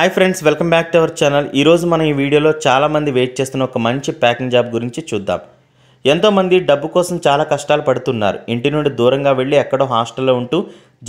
Hi friends welcome back to our channel. ఈరోజు మనం ఈ వీడియోలో చాలామంది వెయిట్ చేస్తున్న ఒక మంచి ప్యాకింగ్ జాబ్ గురించి చూద్దాం. ఎంతోమంది డబ్బు కోసం చాలా కష్టాలు పడుతున్నారు. ఇంటి నుండి దూరంగా వెళ్ళి ఎక్కడో హాస్టల్లో ఉంటూ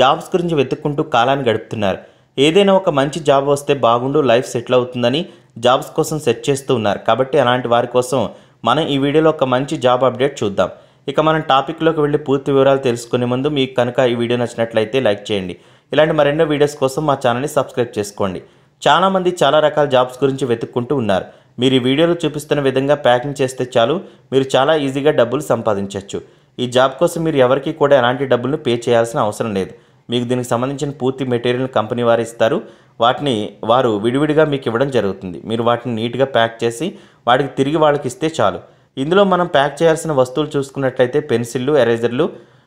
జాబ్స్ గురించి వెతుక్కుంటూ కాలాన్ని గడుపుతున్నారు. ఏదైనా ఒక మంచి జాబ్ వస్తే బాగుండు లైఫ్ సెటిల్ అవుతుందని జాబ్స్ కోసం సెర్చ్ చేస్తూ ఉన్నారు. కాబట్టి అలాంటి వారి కోసం మనం ఈ వీడియోలో ఒక మంచి జాబ్ అప్డేట్ చూద్దాం. ఇక మనం టాపిక్లోకి వెళ్ళి పూర్తి వివరాలు తెలుసుకునే ముందు మీకు కనుక ఈ వీడియో నచ్చినట్లయితే లైక్ చేయండి. ఇలాంటి మరెన్నో వీడియోస్ కోసం మా ఛానల్ని సబ్స్క్రైబ్ చేసుకోండి. చాలామంది చాలా రకాల జాబ్స్ గురించి వెతుక్కుంటూ ఉన్నారు. మీరు ఈ వీడియోలో చూపిస్తున్న విధంగా ప్యాకింగ్ చేస్తే చాలు మీరు చాలా ఈజీగా డబ్బులు సంపాదించవచ్చు ఈ జాబ్ కోసం మీరు ఎవరికి కూడా ఎలాంటి డబ్బులను పే చేయాల్సిన అవసరం లేదు. మీకు దీనికి సంబంధించిన పూర్తి మెటీరియల్ కంపెనీ వారు ఇస్తారు. వాటిని వారు విడివిడిగా మీకు ఇవ్వడం జరుగుతుంది. మీరు వాటిని నీట్గా ప్యాక్ చేసి వాటికి తిరిగి వాళ్ళకి ఇస్తే చాలు. ఇందులో మనం ప్యాక్ చేయాల్సిన వస్తువులు చూసుకున్నట్లయితే పెన్సిళ్ళు ఎరేజర్లు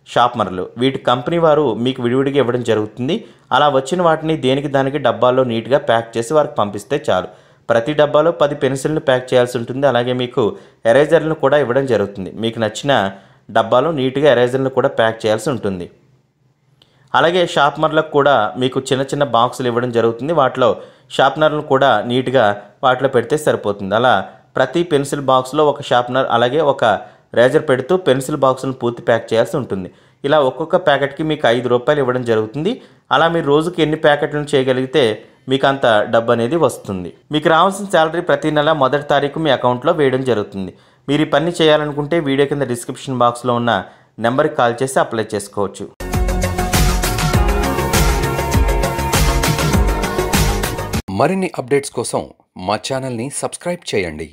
షాప్మర్లు. వీటి కంపెనీ వారు మీకు విడివిడిగా ఇవ్వడం జరుగుతుంది. అలా వచ్చిన వాటిని దేనికి దానికి డబ్బాల్లో నీట్గా ప్యాక్ చేసి వారికి పంపిస్తే చాలు. ప్రతి డబ్బాలో పది పెన్సిల్ని ప్యాక్ చేయాల్సి ఉంటుంది. అలాగే మీకు ఎరేజర్లను కూడా ఇవ్వడం జరుగుతుంది. మీకు నచ్చిన డబ్బాలో నీట్గా ఎరేజర్లను కూడా ప్యాక్ చేయాల్సి ఉంటుంది. అలాగే షార్ప్నర్లకు కూడా మీకు చిన్న చిన్న బాక్సులు ఇవ్వడం జరుగుతుంది. వాటిలో షార్ప్నర్లను కూడా నీట్గా వాటిలో పెడితే సరిపోతుంది. అలా ప్రతి పెన్సిల్ బాక్స్లో ఒక షార్ప్నర్ అలాగే ఒక రేజర్ పెడుతూ పెన్సిల్ బాక్సులను పూర్తి ప్యాక్ చేయాల్సి ఉంటుంది. ఇలా ఒక్కొక్క ప్యాకెట్కి మీకు ఐదు రూపాయలు ఇవ్వడం జరుగుతుంది. అలా మీరు రోజుకి ఎన్ని ప్యాకెట్లను చేయగలిగితే మీకు అంత డబ్బు అనేది వస్తుంది. మీకు రావాల్సిన శాలరీ ప్రతి నెల మొదటి తారీఖు మీ అకౌంట్లో వేయడం జరుగుతుంది. మీరు ఈ పని చేయాలనుకుంటే వీడియో కింద డిస్క్రిప్షన్ బాక్స్లో ఉన్న నెంబర్కి కాల్ చేసి అప్లై చేసుకోవచ్చు. మరిన్ని అప్డేట్స్ కోసం మా ఛానల్ని సబ్స్క్రైబ్ చేయండి.